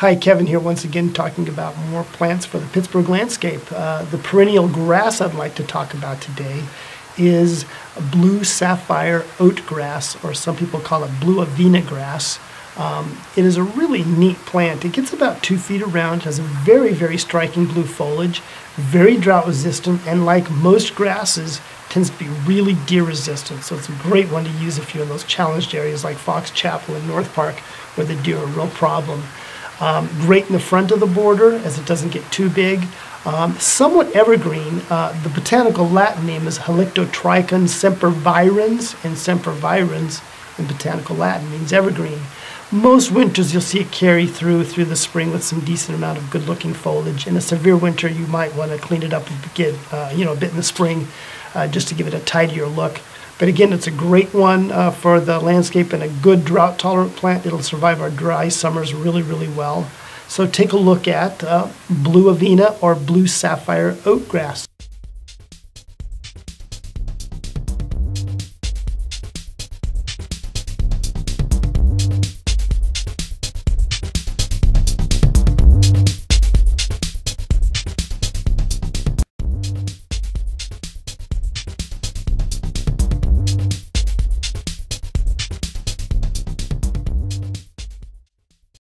Hi, Kevin here once again talking about more plants for the Pittsburgh landscape. Uh, the perennial grass I'd like to talk about today is blue sapphire oat grass, or some people call it blue avena grass. Um, it is a really neat plant. It gets about two feet around, has a very, very striking blue foliage, very drought resistant, and like most grasses, tends to be really deer resistant. So it's a great one to use if you're in those challenged areas like Fox Chapel and North Park where the deer are a real problem. Um, great in the front of the border as it doesn't get too big. Um, somewhat evergreen. Uh, the botanical Latin name is Helictotrichon sempervirens, and sempervirens in botanical Latin means evergreen. Most winters you'll see it carry through through the spring with some decent amount of good-looking foliage. In a severe winter, you might want to clean it up and get uh, you know a bit in the spring, uh, just to give it a tidier look. But again, it's a great one uh, for the landscape and a good drought-tolerant plant. It'll survive our dry summers really, really well. So take a look at uh, blue avena or blue sapphire oat grass.